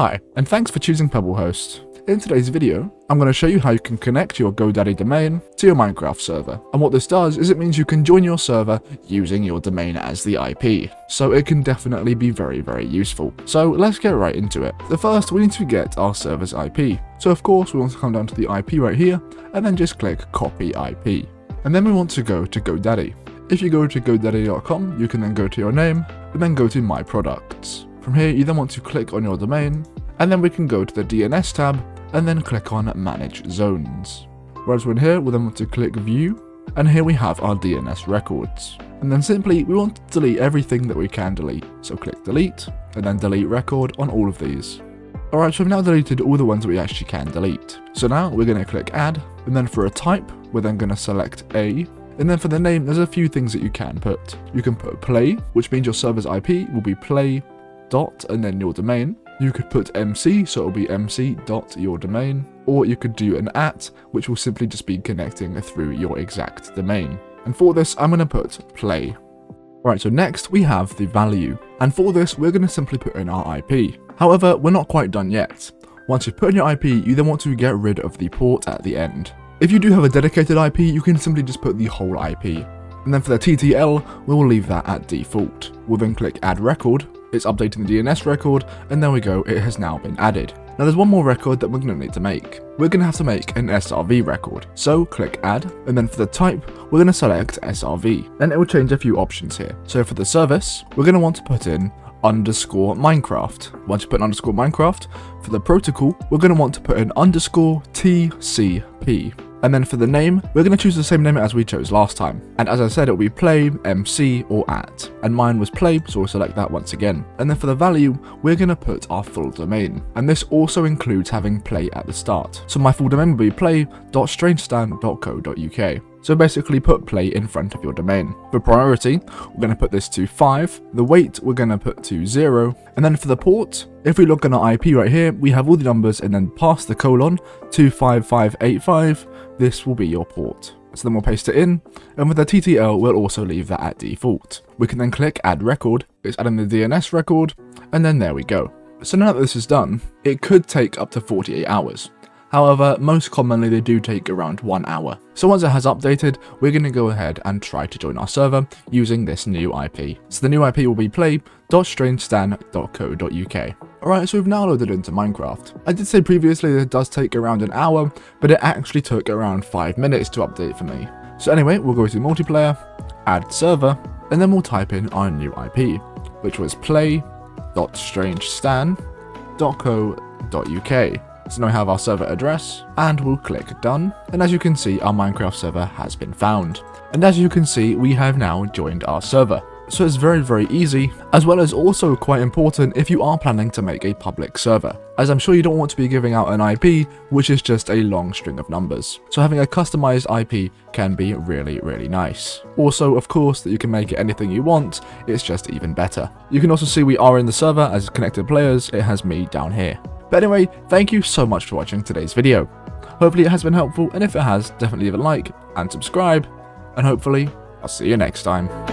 Hi, and thanks for choosing Pebblehost. In today's video, I'm going to show you how you can connect your GoDaddy domain to your Minecraft server. And what this does is it means you can join your server using your domain as the IP. So it can definitely be very, very useful. So let's get right into it. The first, we need to get our server's IP. So of course, we want to come down to the IP right here, and then just click copy IP. And then we want to go to GoDaddy. If you go to godaddy.com, you can then go to your name, and then go to My Products. From here, you then want to click on your domain, and then we can go to the DNS tab, and then click on Manage Zones. Whereas we're in here, we'll then want to click View, and here we have our DNS records. And then simply, we want to delete everything that we can delete. So click Delete, and then Delete Record on all of these. Alright, so we've now deleted all the ones that we actually can delete. So now we're going to click Add, and then for a type, we're then going to select A, and then for the name, there's a few things that you can put. You can put play, which means your server's IP will be play dot and then your domain. You could put MC, so it'll be MC dot your domain, or you could do an at, which will simply just be connecting through your exact domain. And for this, I'm going to put play. Alright, so next we have the value. And for this, we're going to simply put in our IP. However, we're not quite done yet. Once you've put in your IP, you then want to get rid of the port at the end. If you do have a dedicated IP, you can simply just put the whole IP. And then for the TTL, we will leave that at default. We'll then click add record, it's updating the DNS record, and there we go, it has now been added. Now there's one more record that we're going to need to make. We're going to have to make an SRV record. So click add, and then for the type, we're going to select SRV. Then it will change a few options here. So for the service, we're going to want to put in underscore Minecraft. Once you put an underscore Minecraft, for the protocol, we're going to want to put in underscore TCP. And then for the name, we're going to choose the same name as we chose last time. And as I said, it will be play, MC, or at. And mine was play, so we'll select that once again. And then for the value, we're going to put our full domain. And this also includes having play at the start. So my full domain will be play.strangestan.co.uk. So basically put play in front of your domain. For priority, we're going to put this to 5, the weight we're going to put to 0, and then for the port, if we look on our IP right here, we have all the numbers and then past the colon 25585, this will be your port. So then we'll paste it in, and with the TTL, we'll also leave that at default. We can then click add record, it's adding the DNS record, and then there we go. So now that this is done, it could take up to 48 hours. However, most commonly they do take around one hour. So once it has updated, we're going to go ahead and try to join our server using this new IP. So the new IP will be play.strangestan.co.uk. Alright, so we've now loaded into Minecraft. I did say previously that it does take around an hour, but it actually took around 5 minutes to update for me. So anyway, we'll go to multiplayer, add server, and then we'll type in our new IP, which was play.strangestan.co.uk. So now we have our server address, and we'll click done, and as you can see, our Minecraft server has been found. And as you can see, we have now joined our server. So it's very very easy, as well as also quite important if you are planning to make a public server, as I'm sure you don't want to be giving out an IP, which is just a long string of numbers. So having a customized IP can be really really nice. Also, of course, that you can make it anything you want, it's just even better. You can also see we are in the server as connected players, it has me down here. But anyway, thank you so much for watching today's video. Hopefully it has been helpful, and if it has, definitely leave a like and subscribe, and hopefully I'll see you next time.